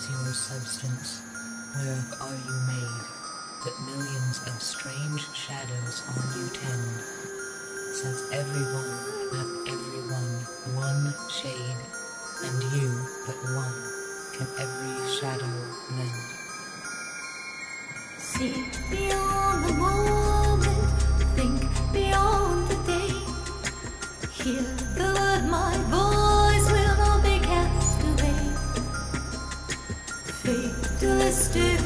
is your substance, whereof are you made, that millions of strange shadows on you tend, since every one, everyone every one, one shade, and you but one, can every shadow lend. See beyond the moment, think beyond the day, hear twisted